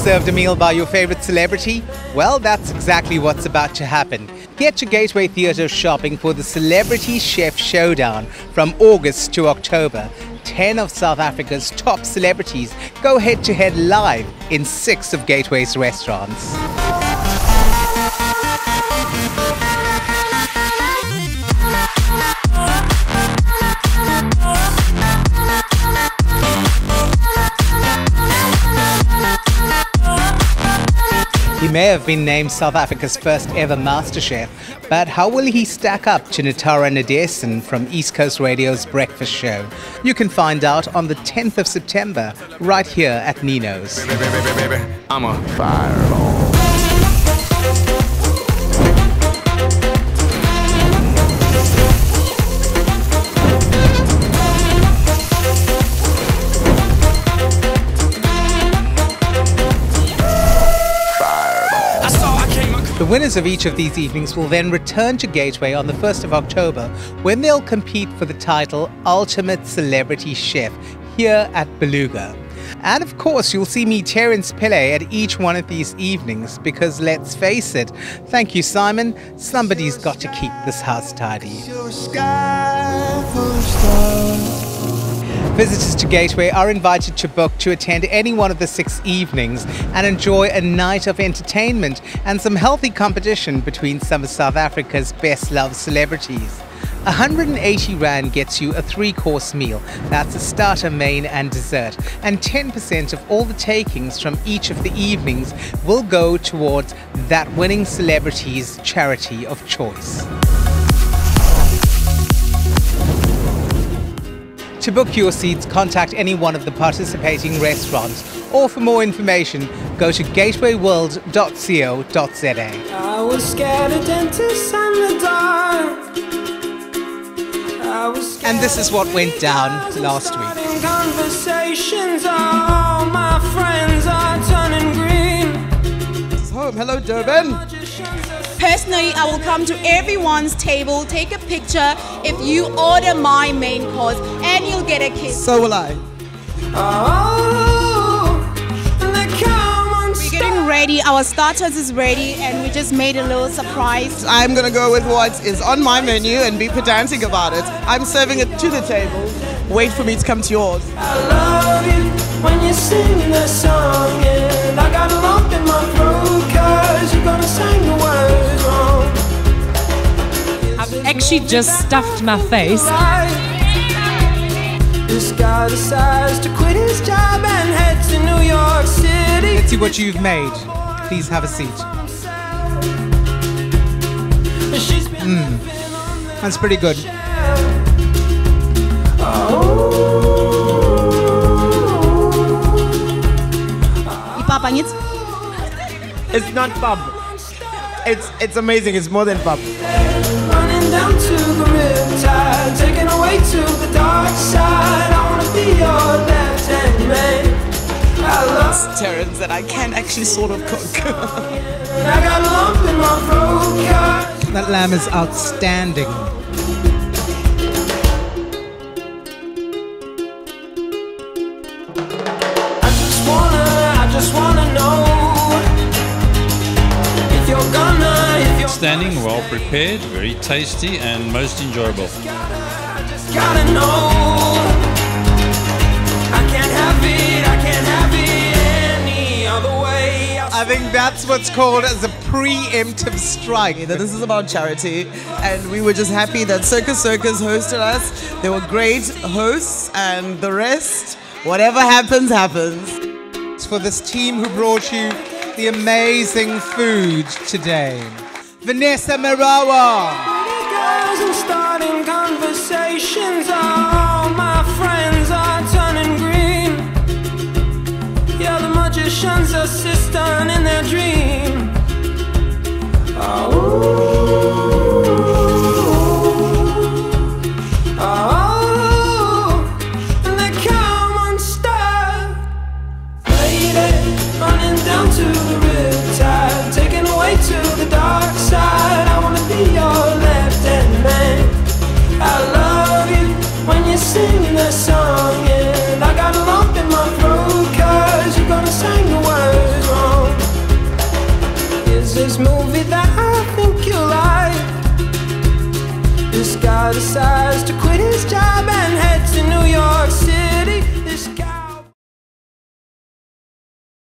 served a meal by your favorite celebrity? Well, that's exactly what's about to happen. Get to Gateway Theatre shopping for the Celebrity Chef Showdown from August to October. 10 of South Africa's top celebrities go head to head live in six of Gateway's restaurants. May have been named South Africa's first ever master chef, but how will he stack up to Natara Nadesan from East Coast Radio's Breakfast Show? You can find out on the 10th of September, right here at Nino's. Baby, baby, baby, I'm a fireball. Winners of each of these evenings will then return to Gateway on the 1st of October when they'll compete for the title Ultimate Celebrity Chef here at Beluga. And of course, you'll see me Terence Pillay at each one of these evenings because let's face it, thank you, Simon, somebody's got to keep this house tidy. Visitors to Gateway are invited to book to attend any one of the six evenings and enjoy a night of entertainment and some healthy competition between some of South Africa's best loved celebrities. 180 Rand gets you a three course meal. That's a starter, main, and dessert. And 10% of all the takings from each of the evenings will go towards that winning celebrity's charity of choice. To book your seats, contact any one of the participating restaurants, or for more information, go to gatewayworld.co.za. I was scared of dentists and the dark. And this is what went down last week. week. Conversations, all my friends are turning green. home. Hello, Durban. Personally, I will come to everyone's table, take a picture if you order my main course, and you'll get a kiss. So will I. Oh, and they come on We're getting ready. Our starters is ready, and we just made a little surprise. I'm gonna go with what is on my menu and be pedantic about it. I'm serving it to the table. Wait for me to come to yours. I love you when you sing the song, and I got a lump in my throat, cause you're gonna sing actually just stuffed my face. This guy decides to quit his job and head to New York City. Let's see what you've made. Please have a seat. Mm. That's pretty good. Ipapa nic? It's not pub. It's it's amazing. It's more than pub. Down to the riptide, taken away to the dark side. I wanna be your left hand man. I love Terence that I can actually sort of cook. I got a lump in my throat, That lamb is outstanding. Gonna, if you're Standing, well prepared, very tasty, and most enjoyable. I just gotta know. I can't have it, I can't have it any other way. I think that's what's called as a preemptive strike. This is about charity, and we were just happy that Circus Circus hosted us. They were great hosts, and the rest, whatever happens, happens. It's for this team who brought you the amazing food today. Vanessa Marawa, the song And I got lump in my you're gonna sing the words wrong. Is this movie that I think you like? This guy decides to quit his job.